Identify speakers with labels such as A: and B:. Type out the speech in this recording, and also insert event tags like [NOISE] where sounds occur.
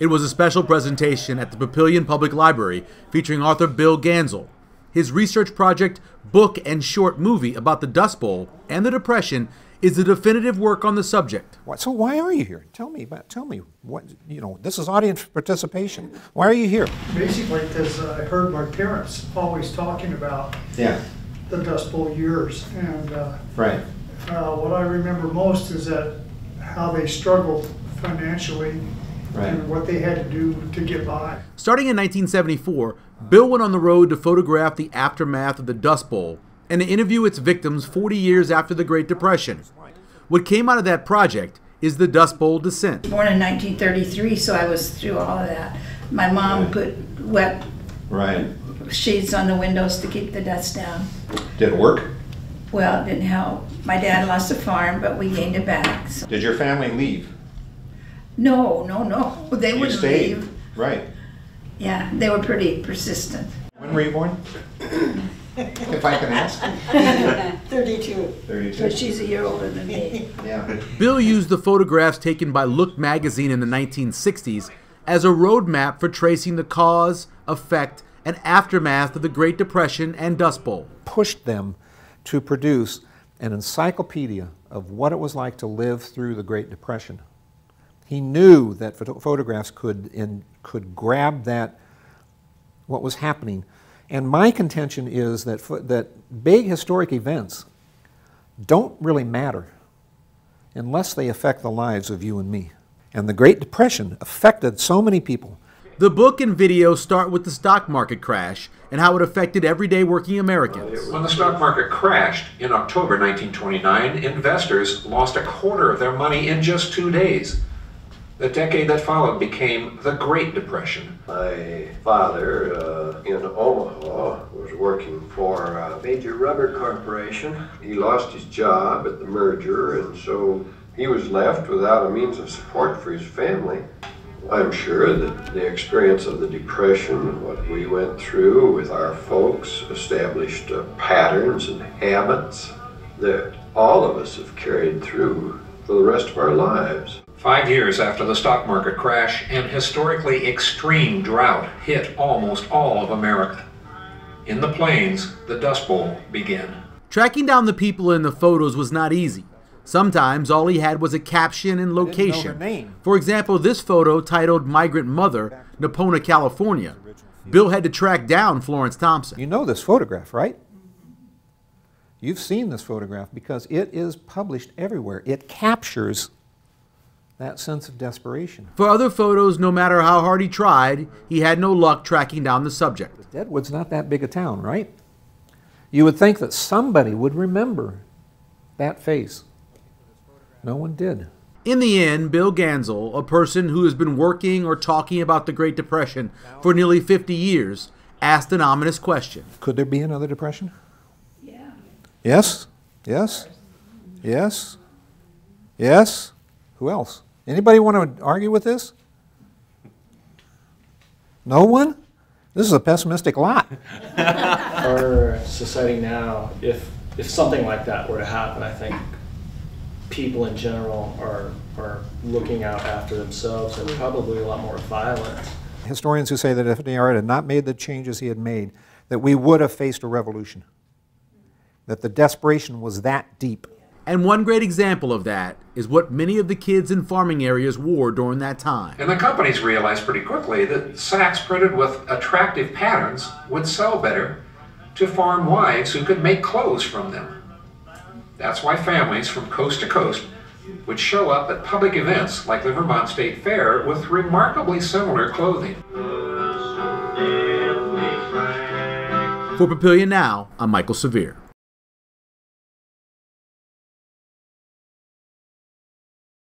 A: It was a special presentation at the Papillion Public Library featuring author Bill Ganzel. His research project, book, and short movie about the Dust Bowl and the Depression is the definitive work on the subject.
B: So why are you here? Tell me about. Tell me what you know. This is audience participation. Why are you here?
C: Basically, because I heard my parents always talking about
B: Yeah.
C: the Dust Bowl years, and uh,
B: Right.
C: uh, what I remember most is that how they struggled financially
B: Right.
C: and what they had to do to get by.
A: Starting in 1974, Bill went on the road to photograph the aftermath of the Dust Bowl and to interview its victims 40 years after the Great Depression. What came out of that project is the Dust Bowl descent.
D: born in 1933, so I was through all of that. My mom put wet
B: Right.
D: sheets on the windows to keep the dust down.
B: Did it work?
D: Well, it didn't help. My dad lost a farm, but we gained it back. So.
B: Did your family leave?
D: No, no, no. They
B: You
D: wouldn't
B: stayed.
D: leave.
B: Right.
D: Yeah, they were pretty persistent.
B: When were you born? [COUGHS] if I can ask. [LAUGHS]
D: 32.
B: Thirty-two.
D: But she's a year older than me. [LAUGHS]
B: Yeah.
A: Bill used the photographs taken by Look magazine in the 1960s as a roadmap for tracing the cause, effect, and aftermath of the Great Depression and Dust Bowl.
B: Pushed them to produce an encyclopedia of what it was like to live through the Great Depression. He knew that photo- photographs could in, could grab that what was happening. And my contention is that pho- that big historic events don't really matter unless they affect the lives of you and me. And the Great Depression affected so many people.
A: The book and video start with the stock market crash and how it affected everyday working Americans.
E: When the stock market crashed in October 1929, investors lost a quarter of their money in just two days. The decade that followed became the Great Depression.
F: My father uh, in Omaha was working for a major rubber corporation. He lost his job at the merger, and so he was left without a means of support for his family. I'm sure that the experience of the Depression, what we went through with our folks, established uh, patterns and habits that all of us have carried through for the rest of our lives.
E: Five years after the stock market crash, an historically extreme drought hit almost all of America. In the plains, the Dust Bowl began.
A: Tracking down the people in the photos was not easy. Sometimes all he had was a caption and
B: know
A: location.
B: name.
A: For example, this photo titled Migrant Mother, Nipomo, California. Bill had to track down Florence Thompson.
B: You know this photograph, right? You've seen this photograph because it is published everywhere. It captures that sense of desperation.
A: For other photos, no matter how hard he tried, he had no luck tracking down the subject.
B: Deadwood's not that big a town, right? You would think that somebody would remember that face. No one did.
A: In the end, Bill Ganzel, a person who has been working or talking about the Great Depression for nearly 50 years, asked an ominous question.
B: Could there be another depression?
D: Yeah.
B: Yes? Yes? Yes? Yes? Who else? Anybody want to argue with this? No one? This is a pessimistic lot. [LAUGHS]
G: our society now, if if something like that were to happen, I think people in general are are looking out after themselves and probably a lot more violent.
B: Historians who say that if FDR had not made the changes he had made, that we would have faced a revolution. That the desperation was that deep.
A: And one great example of that is what many of the kids in farming areas wore during that time.
E: And the companies realized pretty quickly that sacks printed with attractive patterns would sell better to farm wives who could make clothes from them. That's why families from coast to coast would show up at public events like the Vermont State Fair with remarkably similar clothing.
A: For Papillion Now, I'm Michael Severe.